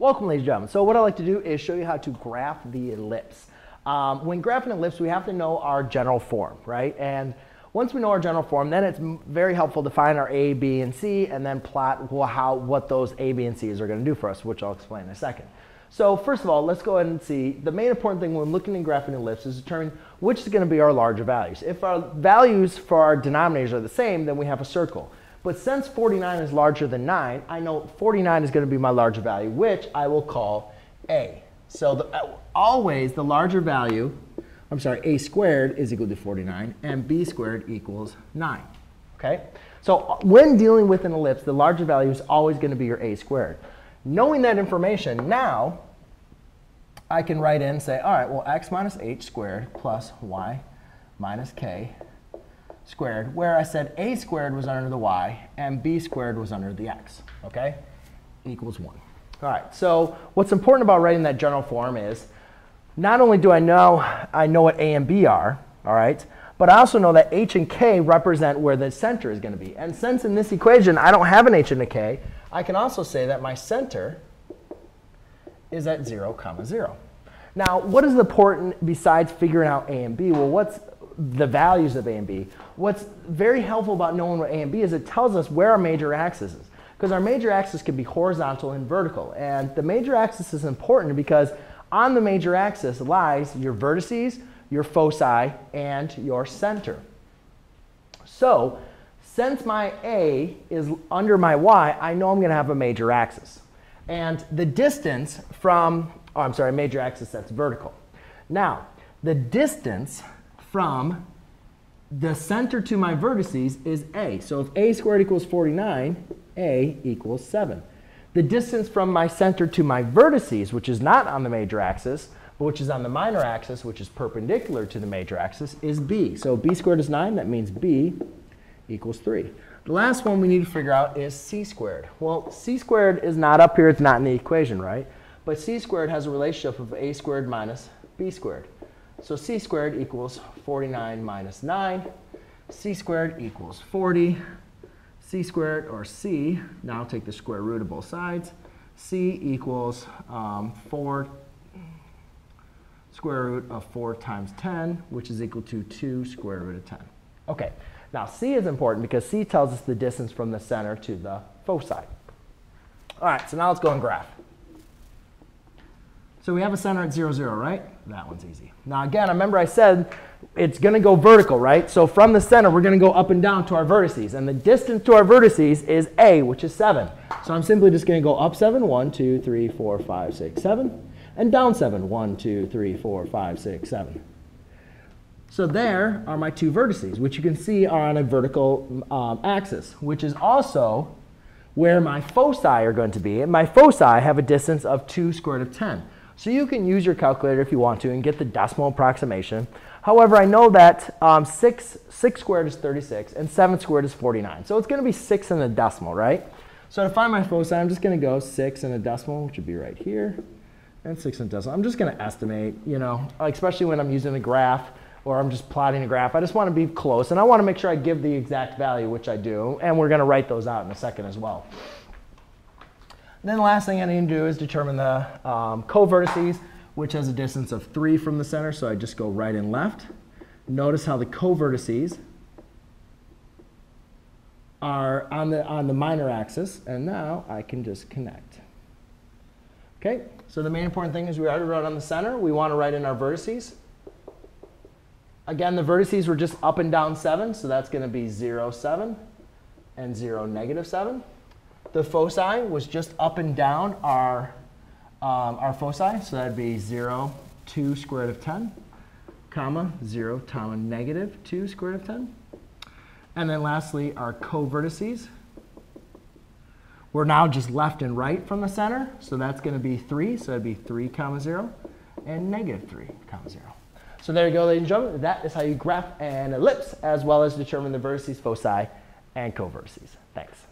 Welcome, ladies and gentlemen. So what I like to do is show you how to graph the ellipse. Um, when graphing an ellipse, we have to know our general form, right? And once we know our general form, then it's very helpful to find our A, B, and C, and then plot how, what those A, B, and C's are going to do for us, which I'll explain in a second. So first of all, let's go ahead and see. The main important thing when looking and graphing an ellipse is determine which is going to be our larger values. If our values for our denominators are the same, then we have a circle. But since 49 is larger than 9, I know 49 is going to be my larger value, which I will call a. So the, uh, always the larger value, I'm sorry, a squared is equal to 49, and b squared equals 9. Okay? So uh, when dealing with an ellipse, the larger value is always going to be your a squared. Knowing that information, now I can write in and say, all right, well, x minus h squared plus y minus k squared, where I said a squared was under the y and b squared was under the x, okay? Equals 1. All right, so what's important about writing that general form is not only do I know I know what a and b are, all right, but I also know that h and k represent where the center is going to be. And since in this equation I don't have an h and a k, I can also say that my center is at 0, comma 0. Now, what is important besides figuring out a and b? Well, what's the values of A and B. What's very helpful about knowing what A and B is, it tells us where our major axis is. Because our major axis can be horizontal and vertical. And the major axis is important because on the major axis lies your vertices, your foci, and your center. So since my A is under my Y, I know I'm going to have a major axis. And the distance from, oh, I'm sorry, major axis that's vertical. Now, the distance from the center to my vertices is a. So if a squared equals 49, a equals 7. The distance from my center to my vertices, which is not on the major axis, but which is on the minor axis, which is perpendicular to the major axis, is b. So b squared is 9. That means b equals 3. The last one we need to figure out is c squared. Well, c squared is not up here. It's not in the equation, right? But c squared has a relationship of a squared minus b squared. So c squared equals 49 minus 9. c squared equals 40. c squared, or c, now take the square root of both sides. c equals um, 4 square root of 4 times 10, which is equal to 2 square root of 10. Okay, now c is important because c tells us the distance from the center to the foci. All right, so now let's go and graph. So we have a center at 0, 0, right? That one's easy. Now again, I remember I said it's going to go vertical, right? So from the center, we're going to go up and down to our vertices. And the distance to our vertices is a, which is 7. So I'm simply just going to go up 7, 1, 2, 3, 4, 5, 6, 7. And down 7, 1, 2, 3, 4, 5, 6, 7. So there are my two vertices, which you can see are on a vertical um, axis, which is also where my foci are going to be. And my foci have a distance of 2 square root of 10. So you can use your calculator if you want to and get the decimal approximation. However, I know that um, 6, 6 squared is 36 and 7 squared is 49. So it's going to be 6 in the decimal, right? So to find my foci, I'm just going to go 6 in the decimal, which would be right here, and 6 in the decimal. I'm just going to estimate, you know, especially when I'm using a graph or I'm just plotting a graph. I just want to be close, and I want to make sure I give the exact value, which I do, and we're going to write those out in a second as well. Then the last thing I need to do is determine the um, covertices, which has a distance of 3 from the center. So I just go right and left. Notice how the covertices are on the, on the minor axis. And now I can just connect. OK, so the main important thing is we already wrote on the center. We want to write in our vertices. Again, the vertices were just up and down 7. So that's going to be 0, 7, and 0, negative 7 the foci was just up and down our, um, our foci. So that'd be 0, 2 square root of 10, comma, 0, comma, negative 2 square root of 10. And then lastly, our covertices. We're now just left and right from the center. So that's going to be 3. So that'd be 3, comma, 0, and negative 3, comma, 0. So there you go, ladies and gentlemen. That is how you graph an ellipse, as well as determine the vertices, foci, and covertices. Thanks.